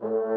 Bye.